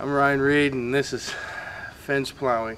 I'm Ryan Reed and this is fence plowing.